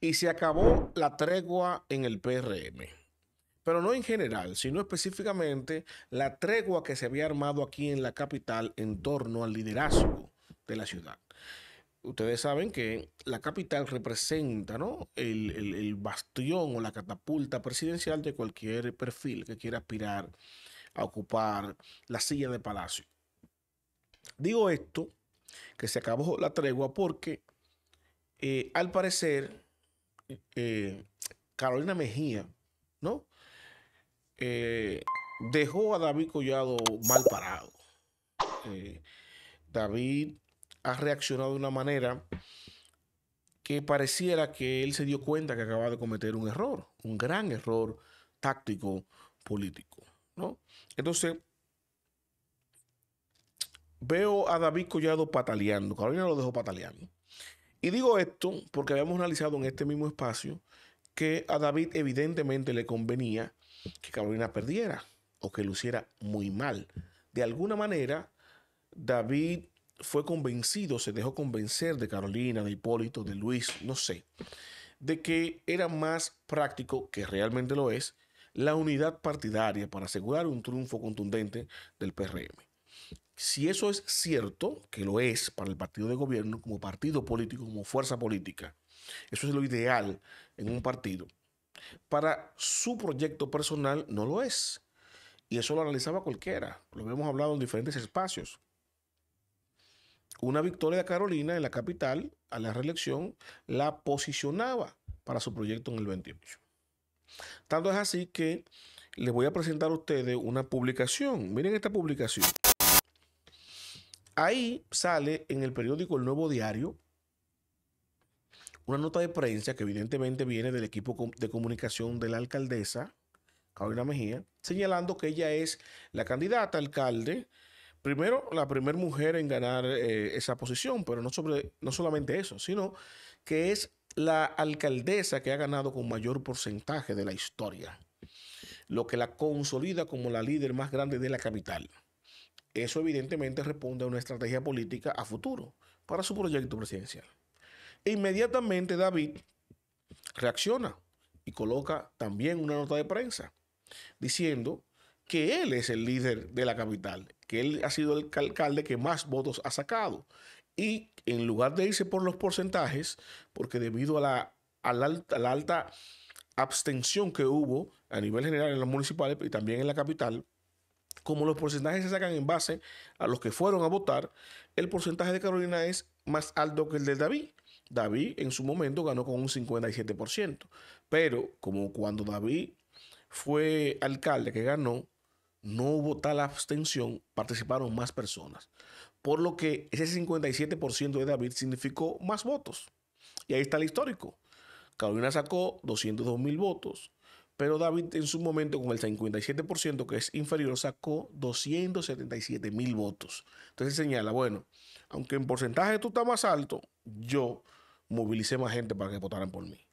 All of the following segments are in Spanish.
y se acabó la tregua en el PRM. Pero no en general, sino específicamente la tregua que se había armado aquí en la capital en torno al liderazgo de la ciudad. Ustedes saben que la capital representa ¿no? el, el bastión o la catapulta presidencial de cualquier perfil que quiera aspirar a ocupar la silla de palacio. Digo esto, que se acabó la tregua, porque eh, al parecer eh, Carolina Mejía, ¿no? Eh, dejó a David Collado mal parado. David ha reaccionado de una manera que pareciera que él se dio cuenta que acaba de cometer un error, un gran error táctico político, ¿no? Entonces, veo a David Collado pataleando. Carolina lo dejó pataleando. Y digo esto porque habíamos analizado en este mismo espacio que a David evidentemente le convenía que Carolina perdiera o que luciera muy mal. De alguna manera, David fue convencido, se dejó convencer de Carolina, de Hipólito, de Luis, no sé, de que era más práctico, que realmente lo es, la unidad partidaria para asegurar un triunfo contundente del PRM. Si eso es cierto, que lo es para el partido de gobierno, como partido político, como fuerza política, eso es lo ideal en un partido. Para su proyecto personal no lo es. Y eso lo analizaba cualquiera. Lo hemos hablado en diferentes espacios. Una victoria de Carolina en la capital a la reelección la posicionaba para su proyecto en el 28. Tanto es así que les voy a presentar a ustedes una publicación. Miren esta publicación. Ahí sale en el periódico El Nuevo Diario una nota de prensa que evidentemente viene del equipo de comunicación de la alcaldesa, Carolina Mejía, señalando que ella es la candidata alcalde, primero la primera mujer en ganar eh, esa posición, pero no, sobre, no solamente eso, sino que es la alcaldesa que ha ganado con mayor porcentaje de la historia, lo que la consolida como la líder más grande de la capital. Eso evidentemente responde a una estrategia política a futuro para su proyecto presidencial. E inmediatamente David reacciona y coloca también una nota de prensa diciendo que él es el líder de la capital, que él ha sido el alcalde que más votos ha sacado. Y en lugar de irse por los porcentajes, porque debido a la, a la alta abstención que hubo a nivel general en los municipales y también en la capital, como los porcentajes se sacan en base a los que fueron a votar, el porcentaje de Carolina es más alto que el de David. David en su momento ganó con un 57%, pero como cuando David fue alcalde que ganó, no hubo tal abstención, participaron más personas. Por lo que ese 57% de David significó más votos. Y ahí está el histórico. Carolina sacó 202 mil votos, pero David en su momento con el 57% que es inferior sacó 277 mil votos. Entonces señala, bueno, aunque en porcentaje tú estás más alto, yo movilicé más gente para que votaran por mí.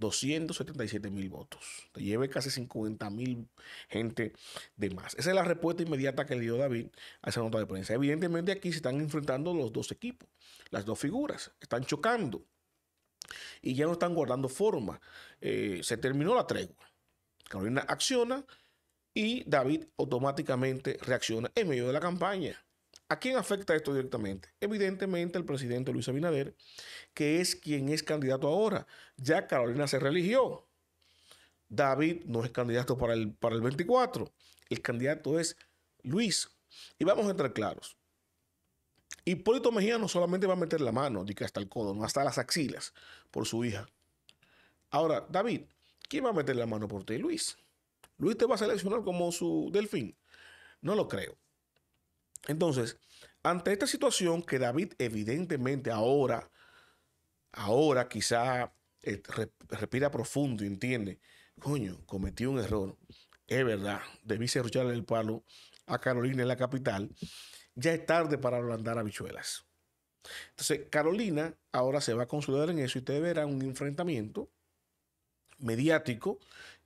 277 mil votos. Te lleve casi 50 mil gente de más. Esa es la respuesta inmediata que le dio David a esa nota de prensa. Evidentemente aquí se están enfrentando los dos equipos, las dos figuras, están chocando y ya no están guardando forma. Eh, se terminó la tregua. Carolina acciona y David automáticamente reacciona en medio de la campaña. ¿A quién afecta esto directamente? Evidentemente al presidente Luis Abinader, que es quien es candidato ahora. Ya Carolina se religió. David no es candidato para el, para el 24. El candidato es Luis. Y vamos a entrar claros. Hipólito Mejía no solamente va a meter la mano, que hasta el codo, no hasta las axilas, por su hija. Ahora, David, ¿quién va a meter la mano por ti? Luis. Luis te va a seleccionar como su delfín. No lo creo. Entonces, ante esta situación que David evidentemente ahora, ahora quizá eh, respira profundo y entiende, coño, cometí un error. Es verdad, debí cerrarle el palo a Carolina en la capital. Ya es tarde para ablandar habichuelas. Entonces, Carolina ahora se va a consolidar en eso y ustedes verán un enfrentamiento mediático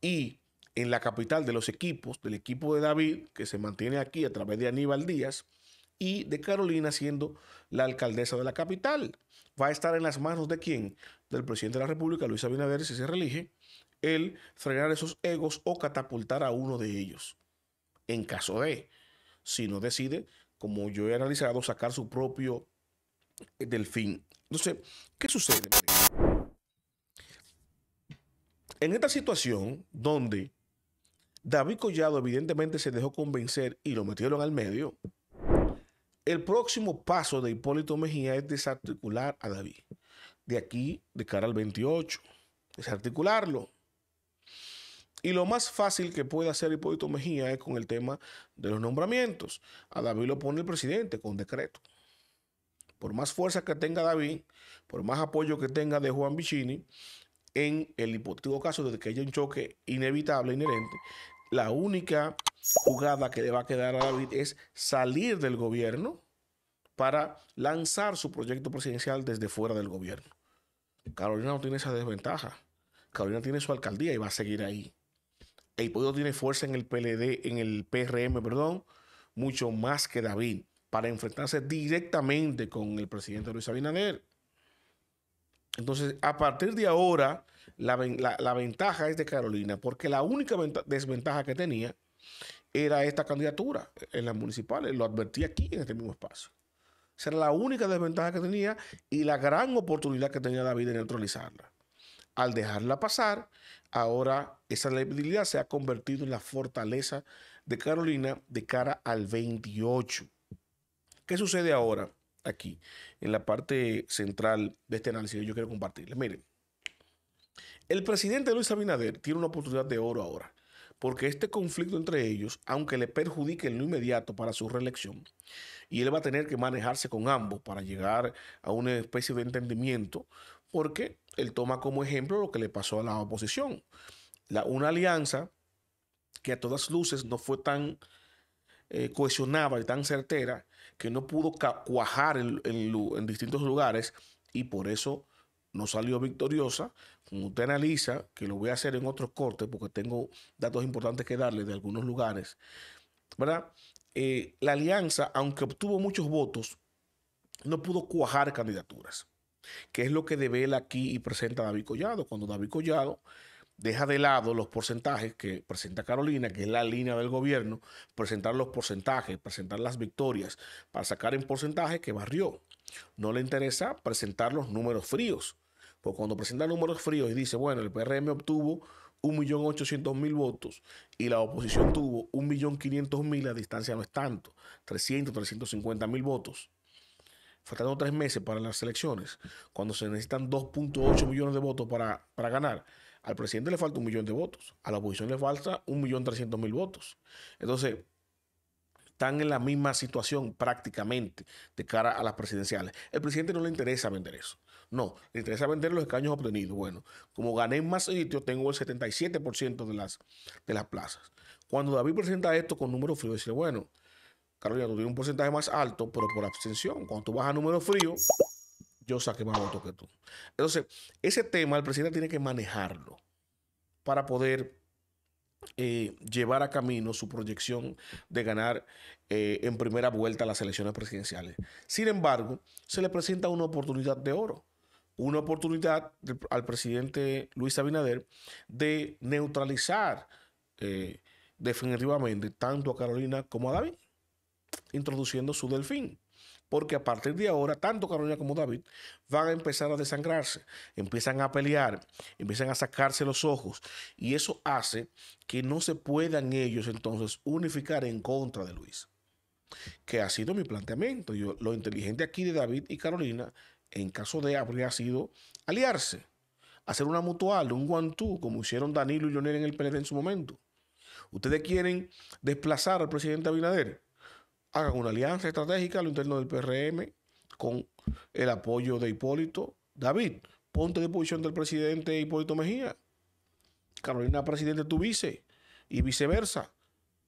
y en la capital de los equipos, del equipo de David, que se mantiene aquí a través de Aníbal Díaz, y de Carolina siendo la alcaldesa de la capital. va a estar en las manos de quién? Del presidente de la República, Luis Abinader, si se reelige, el frenar esos egos o catapultar a uno de ellos. En caso de, si no decide, como yo he analizado, sacar su propio delfín. Entonces, ¿qué sucede? En esta situación donde David Collado evidentemente se dejó convencer y lo metieron al medio, el próximo paso de Hipólito Mejía es desarticular a David. De aquí, de cara al 28, desarticularlo. Y lo más fácil que puede hacer Hipólito Mejía es con el tema de los nombramientos. A David lo pone el presidente con decreto. Por más fuerza que tenga David, por más apoyo que tenga de Juan Vicini, en el hipotético caso de que haya un choque inevitable, inherente, la única jugada que le va a quedar a David es salir del gobierno para lanzar su proyecto presidencial desde fuera del gobierno. Carolina no tiene esa desventaja. Carolina tiene su alcaldía y va a seguir ahí. El pueblo tiene fuerza en el PLD, en el PRM, perdón, mucho más que David para enfrentarse directamente con el presidente Luis Abinader. Entonces, a partir de ahora, la, ventaja es de Carolina, porque la única desventaja que tenía era esta candidatura en las municipales. Lo advertí aquí en este mismo espacio. Esa era la única desventaja que tenía y la gran oportunidad que tenía David de neutralizarla. Al dejarla pasar, ahora esa debilidad se ha convertido en la fortaleza de Carolina de cara al 28. ¿Qué sucede ahora aquí, en la parte central de este análisis que yo quiero compartirles? Miren, el presidente Luis Abinader tiene una oportunidad de oro ahora, porque este conflicto entre ellos, aunque le perjudique en lo inmediato para su reelección, y él va a tener que manejarse con ambos para llegar a una especie de entendimiento, porque él toma como ejemplo lo que le pasó a la oposición. Una alianza que a todas luces no fue tan eh, cohesionada y tan certera que no pudo cuajar en distintos lugares y por eso no salió victoriosa, como usted analiza, que lo voy a hacer en otros cortes porque tengo datos importantes que darle de algunos lugares, ¿verdad? Eh, la alianza, aunque obtuvo muchos votos, no pudo cuajar candidaturas, que es lo que devela aquí y presenta David Collado. Cuando David Collado deja de lado los porcentajes que presenta Carolina, que es la línea del gobierno, presentar los porcentajes, presentar las victorias, para sacar en porcentaje que barrió. No le interesa presentar los números fríos. Porque cuando presenta números fríos y dice, bueno, el PRM obtuvo 1.800.000 votos y la oposición tuvo 1.500.000, la distancia no es tanto, 300, 350.000 votos. Faltando tres meses para las elecciones, cuando se necesitan 2.8 millones de votos para, para ganar, al presidente le falta un millón de votos, a la oposición le falta 1.300.000 votos. Entonces, están en la misma situación prácticamente de cara a las presidenciales. El presidente no le interesa vender eso. No, le interesa vender los escaños obtenidos. Bueno, como gané en más sitios, tengo el 77% de las, de las plazas. Cuando David presenta esto con números fríos, dice, bueno, Carolina, tú tienes un porcentaje más alto, pero por abstención. Cuando tú vas a números fríos, yo saqué más votos que tú. Entonces, ese tema el presidente tiene que manejarlo para poder eh, llevar a camino su proyección de ganar eh, en primera vuelta las elecciones presidenciales. Sin embargo, se le presenta una oportunidad de oro, una oportunidad al presidente Luis Abinader de neutralizar eh, definitivamente tanto a Carolina como a David, introduciendo su delfín porque a partir de ahora, tanto Carolina como David van a empezar a desangrarse, empiezan a pelear, empiezan a sacarse los ojos, y eso hace que no se puedan ellos entonces unificar en contra de Luis, que ha sido mi planteamiento. Lo inteligente aquí de David y Carolina, en caso de habría sido aliarse, hacer una mutual, un one-two, como hicieron Danilo y Leonel en el PLD en su momento. Ustedes quieren desplazar al presidente Abinader hagan una alianza estratégica a lo interno del PRM con el apoyo de Hipólito. David, ponte de posición del presidente Hipólito Mejía. Carolina, presidente, tu vice. Y viceversa.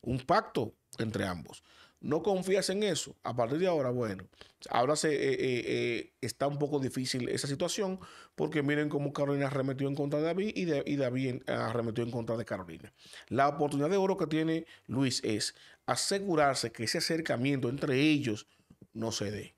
Un pacto entre ambos. No confías en eso. A partir de ahora, bueno, ahora se, eh, eh, eh, está un poco difícil esa situación porque miren cómo Carolina arremetió en contra de David y, David arremetió en contra de Carolina. La oportunidad de oro que tiene Luis es asegurarse que ese acercamiento entre ellos no se dé.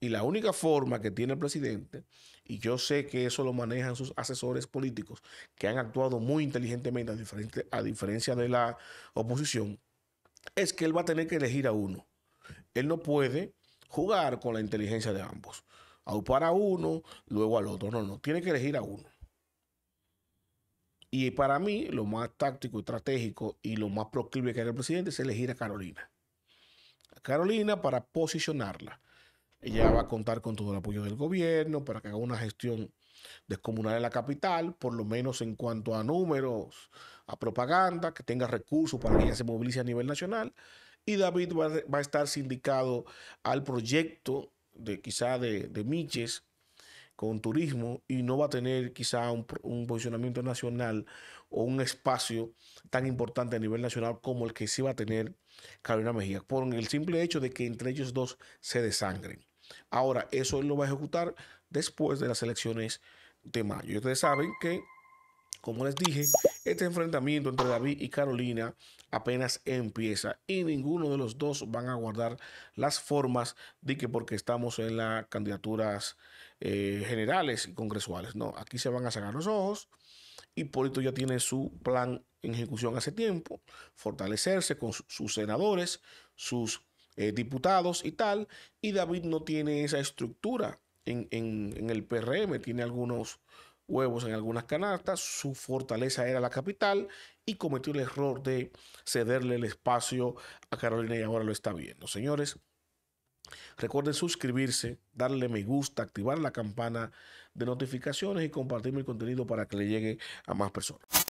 Y la única forma que tiene el presidente, y yo sé que eso lo manejan sus asesores políticos, que han actuado muy inteligentemente a diferencia de la oposición, es que él va a tener que elegir a uno. Él no puede jugar con la inteligencia de ambos. Aupar a uno, luego al otro. No, no, tiene que elegir a uno. Y para mí, lo más táctico, estratégico y lo más proclive que haga el presidente es elegir a Carolina. A Carolina para posicionarla. Ella va a contar con todo el apoyo del gobierno para que haga una gestión descomunal en la capital, por lo menos en cuanto a números, a propaganda, que tenga recursos para que ella se movilice a nivel nacional. Y David va, a estar sindicado al proyecto de quizá de, de Miches con turismo y no va a tener quizá un, posicionamiento nacional o un espacio tan importante a nivel nacional como el que sí va a tener Carolina Mejía, por el simple hecho de que entre ellos dos se desangren. Ahora, eso él lo va a ejecutar después de las elecciones de mayo. Y ustedes saben que, como les dije, este enfrentamiento entre David y Carolina apenas empieza y ninguno de los dos van a guardar las formas de que porque estamos en las candidaturas eh, generales y congresuales. No, aquí se van a sacar los ojos. Hipólito ya tiene su plan en ejecución hace tiempo, fortalecerse con sus senadores, sus eh, diputados y tal, y David no tiene esa estructura en, el PRM, tiene algunos huevos en algunas canastas, su fortaleza era la capital y cometió el error de cederle el espacio a Carolina y ahora lo está viendo. Señores, recuerden suscribirse, darle me gusta, activar la campana de notificaciones y compartir mi contenido para que le llegue a más personas.